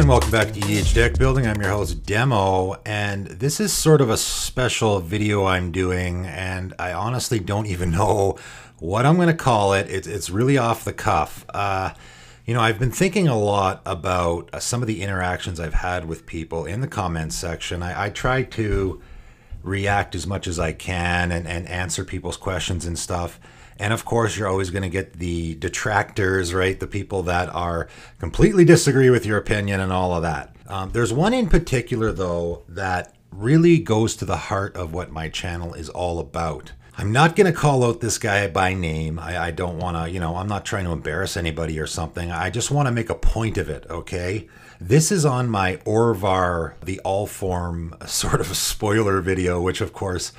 And welcome back to EDH Deck Building. I'm your host, Demo, and this is sort of a special video I'm doing, and I honestly don't even know what I'm going to call it. It's, it's really off the cuff. Uh, you know, I've been thinking a lot about uh, some of the interactions I've had with people in the comments section. I, I try to react as much as I can and, and answer people's questions and stuff. And of course, you're always going to get the detractors, right? The people that are completely disagree with your opinion and all of that. Um, there's one in particular, though, that really goes to the heart of what my channel is all about. I'm not going to call out this guy by name. I, I don't want to, you know, I'm not trying to embarrass anybody or something. I just want to make a point of it, okay? This is on my Orvar, the All-Form sort of spoiler video, which of course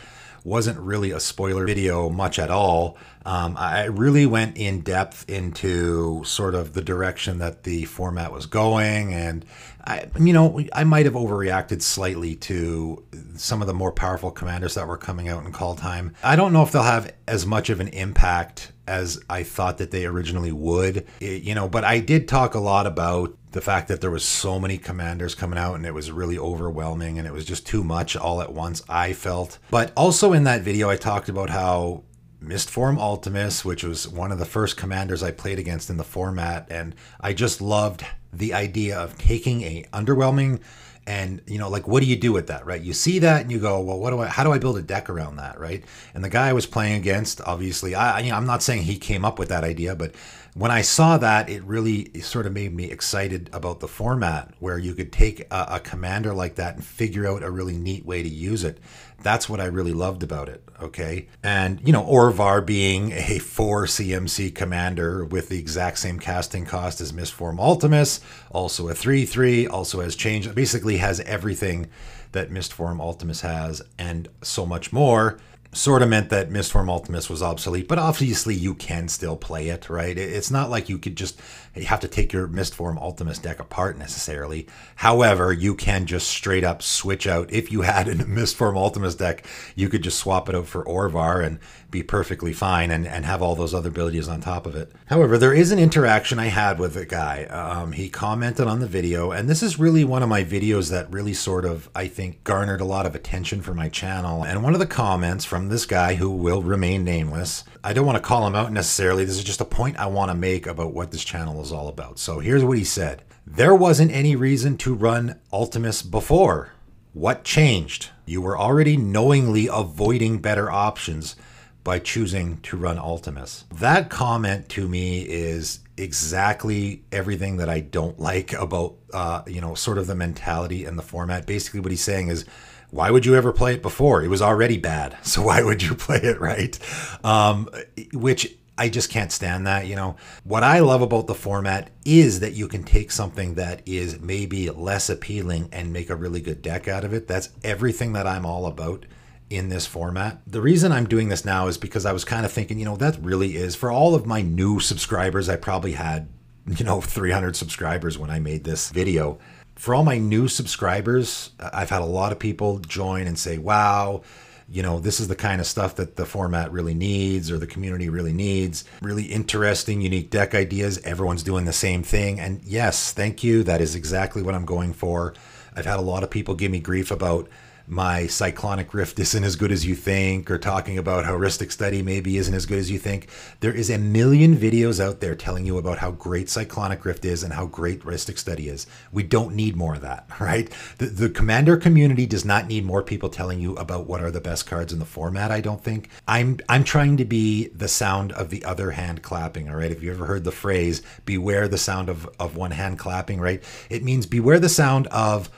wasn't really a spoiler video much at all. Um, I really went in depth into sort of the direction that the format was going, and I, you know, I might have overreacted slightly to some of the more powerful commanders that were coming out in Kaldheim. I don't know if they'll have as much of an impact as I thought that they originally would, it, you know, but I did talk a lot about the fact that there was so many commanders coming out and it was really overwhelming and it was just too much all at once i felt. But also in that video i talked about how Mistform Ultimus, which was one of the first commanders I played against in the format, and I just loved the idea of taking a underwhelming and you know like what do you do with that right? You see that and you go well what do i how do i build a deck around that? Right? And the guy i was playing against obviously i you know i'm not saying he came up with that idea but when i saw that it really sort of made me excited about the format where you could take a, a commander like that and figure out a really neat way to use it that's what I really loved about it. Okay. And, you know, Orvar being a four CMC commander with the exact same casting cost as Mistform Ultimus, also a 3 3, also has changed, basically has everything that Mistform Ultimus has and so much more sort of meant that Mistform Ultimus was obsolete, but obviously you can still play it, right? It's not like you could just you have to take your Mistform Ultimus deck apart necessarily. However, you can just straight up switch out. If you had a Mistform Ultimus deck, you could just swap it out for Orvar and be perfectly fine and, and have all those other abilities on top of it. However, there is an interaction I had with a guy. Um, he commented on the video, and this is really one of my videos that really sort of, I think, garnered a lot of attention for my channel. And one of the comments from this guy who will remain nameless, I don't want to call him out necessarily. This is just a point I want to make about what this channel is all about. So here's what he said There wasn't any reason to run Ultimus before. What changed? You were already knowingly avoiding better options by choosing to run Ultimus. That comment to me is exactly everything that I don't like about, uh, you know, sort of the mentality and the format. Basically, what he's saying is, why would you ever play it before? It was already bad. So why would you play it right? Um, which I just can't stand that. You know, what I love about the format is that you can take something that is maybe less appealing and make a really good deck out of it. That's everything that I'm all about in this format. The reason I'm doing this now is because I was kind of thinking, you know, that really is for all of my new subscribers, I probably had, you know, 300 subscribers when I made this video. For all my new subscribers, I've had a lot of people join and say, wow, you know, this is the kind of stuff that the format really needs or the community really needs. Really interesting, unique deck ideas. Everyone's doing the same thing. And yes, thank you. That is exactly what I'm going for. I've had a lot of people give me grief about my cyclonic rift isn't as good as you think, or talking about how Rhystic Study maybe isn't as good as you think. There is a million videos out there telling you about how great cyclonic rift is and how great Rhystic Study is. We don't need more of that, right? The, the commander community does not need more people telling you about what are the best cards in the format. I don't think. I'm I'm trying to be the sound of the other hand clapping. All right. Have you ever heard the phrase "beware the sound of of one hand clapping"? Right. It means beware the sound of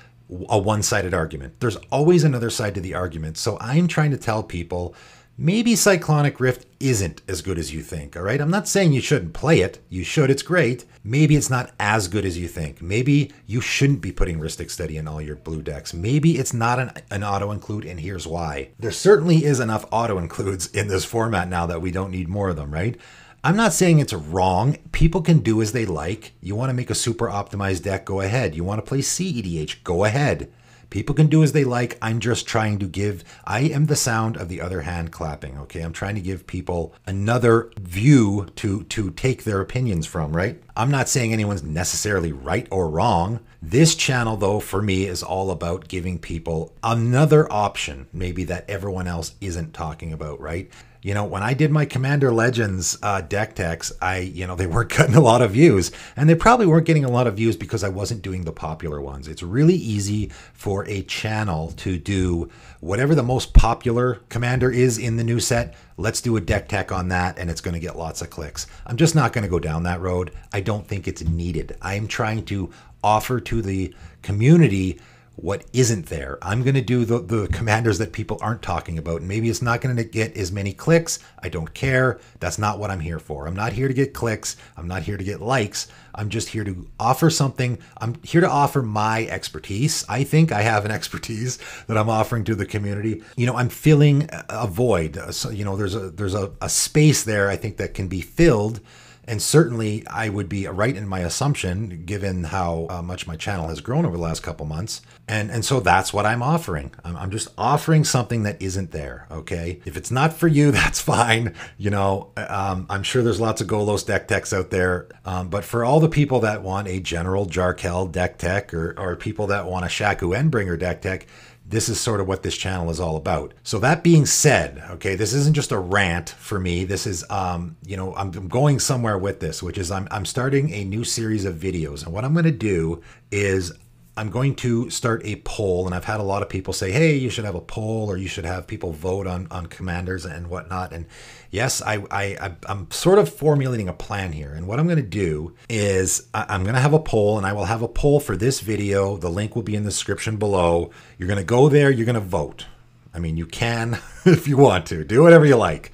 a one sided argument. There's always another side to the argument. So I'm trying to tell people maybe Cyclonic Rift isn't as good as you think, all right? I'm not saying you shouldn't play it. You should, it's great. Maybe it's not as good as you think. Maybe you shouldn't be putting Rhystic Study in all your blue decks. Maybe it's not an, an auto include, and here's why. There certainly is enough auto includes in this format now that we don't need more of them, right? I'm not saying it's wrong. People can do as they like. You want to make a super optimized deck, go ahead. You want to play CEDH, go ahead. People can do as they like. I'm just trying to give, I am the sound of the other hand clapping, okay? I'm trying to give people another view to to take their opinions from, right? I'm not saying anyone's necessarily right or wrong. This channel, though, for me is all about giving people another option, maybe that everyone else isn't talking about, right? You know, when I did my Commander Legends uh, deck techs, I, you know, they weren't getting a lot of views. And they probably weren't getting a lot of views because I wasn't doing the popular ones. It's really easy for a channel to do whatever the most popular commander is in the new set. Let's do a deck tech on that, and it's going to get lots of clicks. I'm just not going to go down that road. I don't think it's needed. I am trying to offer to the community what isn't there. I'm going to do the, the commanders that people aren't talking about. Maybe it's not going to get as many clicks. I don't care. That's not what I'm here for. I'm not here to get clicks. I'm not here to get likes. I'm just here to offer something. I'm here to offer my expertise. I think I have an expertise that I'm offering to the community. You know, I'm filling a void. So, you know, there's a there's a, a space there I think that can be filled and certainly, I would be right in my assumption, given how uh, much my channel has grown over the last couple months. And and so that's what I'm offering. I'm, I'm, just offering something that isn't there. Okay, if it's not for you, that's fine. You know, um, I'm sure there's lots of Golos deck techs out there. Um, but for all the people that want a general Jarkeld deck tech, or or people that want a Shaku Endbringer deck tech, this is sort of what this channel is all about. So that being said, okay, this isn't just a rant for me. This is, um, you know, I'm, going somewhere with this, which is I'm, I'm starting a new series of videos. And what I'm going to do is I'm going to start a poll, and I've had a lot of people say, "Hey, you should have a poll, or you should have people vote on on commanders and whatnot." And yes, I, I I'm sort of formulating a plan here, and what I'm going to do is I'm going to have a poll, and I will have a poll for this video. The link will be in the description below. You're going to go there. You're going to vote. I mean, you can if you want to do whatever you like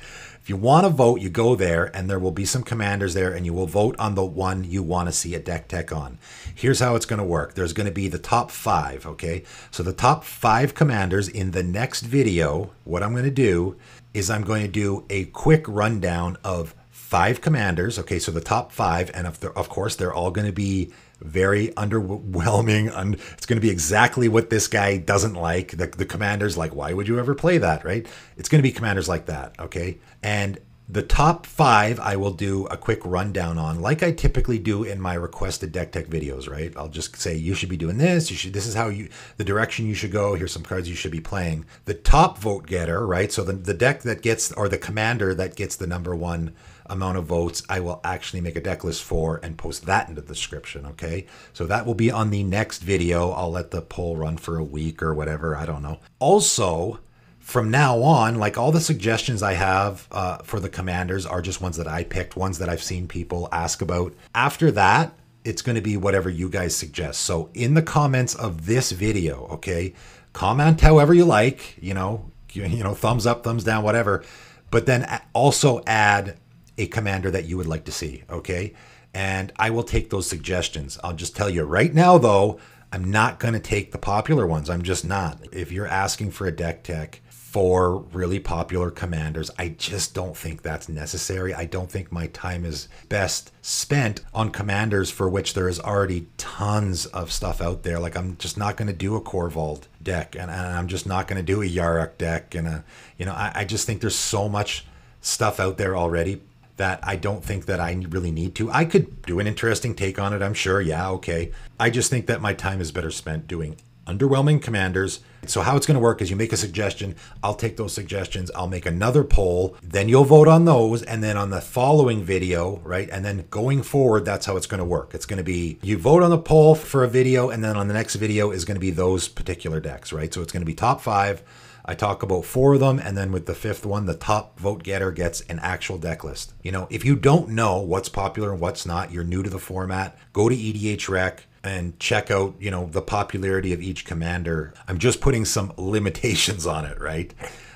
you want to vote, you go there, and there will be some commanders there, and you will vote on the one you want to see a deck tech on. Here's how it's going to work there's going to be the top five, okay? So the top five commanders in the next video, what I'm going to do is I'm going to do a quick rundown of five commanders, okay? So the top five, and of, of course, they're all going to be very underwhelming. And it's going to be exactly what this guy doesn't like. The, the commanders like, why would you ever play that, right? It's going to be commanders like that, okay? And the top five I will do a quick rundown on, like I typically do in my requested deck tech videos, right? I'll just say you should be doing this. You should. This is how you the direction you should go. Here's some cards you should be playing. The top vote getter, right? So the the deck that gets or the commander that gets the number one amount of votes, I will actually make a deck list for and post that into the description. Okay. So that will be on the next video. I'll let the poll run for a week or whatever. I don't know. Also, from now on, like all the suggestions I have uh, for the commanders are just ones that I picked, ones that I've seen people ask about. After that, it's going to be whatever you guys suggest. So in the comments of this video, okay, comment however you like, you know, you, you know, thumbs up, thumbs down, whatever. But then also add a commander that you would like to see, okay? And I will take those suggestions. I'll just tell you right now, though, I'm not going to take the popular ones. I'm just not. If you're asking for a deck tech for really popular commanders, I just don't think that's necessary. I don't think my time is best spent on commanders for which there is already tons of stuff out there. Like I'm just not going to do a Korvold deck, and, I'm just not going to do a Yarok deck, and a you know I, I just think there's so much stuff out there already that I don't think that I really need to. I could do an interesting take on it, I'm sure. Yeah, okay. I just think that my time is better spent doing underwhelming commanders. So how it's going to work is you make a suggestion, I'll take those suggestions, I'll make another poll, then you'll vote on those and then on the following video, right? And then going forward, that's how it's going to work. It's going to be you vote on the poll for a video and then on the next video is going to be those particular decks, right? So it's going to be top 5 I talk about four of them, and then with the fifth one, the top vote getter gets an actual deck list. You know, if you don't know what's popular and what's not, you're new to the format, go to EDHREC and check out, you know, the popularity of each commander. I'm just putting some limitations on it, right?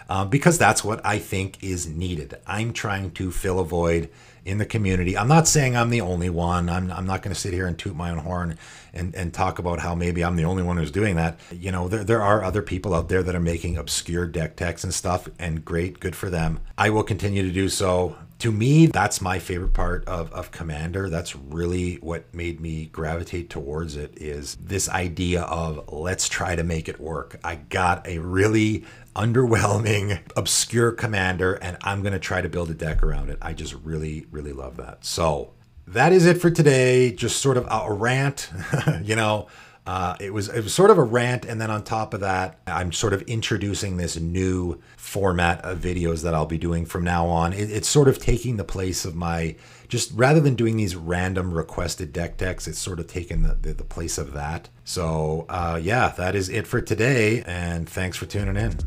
Um, because that's what I think is needed. I'm trying to fill a void in the community. I'm not saying I'm the only one. I'm, I'm not going to sit here and toot my own horn and, and talk about how maybe I'm the only one who's doing that. You know, there, there are other people out there that are making obscure deck techs and stuff, and great, good for them. I will continue to do so. To me, that's my favorite part of, of Commander. That's really what made me gravitate towards it is this idea of let's try to make it work. I got a really underwhelming, obscure commander, and I'm going to try to build a deck around it. I just really, really love that. So that is it for today. Just sort of a rant, you know. Uh, it was it was sort of a rant, and then on top of that, I'm sort of introducing this new format of videos that I'll be doing from now on. It, it's sort of taking the place of my just rather than doing these random requested deck decks, it's sort of taken the, the, the place of that. So uh, yeah, that is it for today, and thanks for tuning in.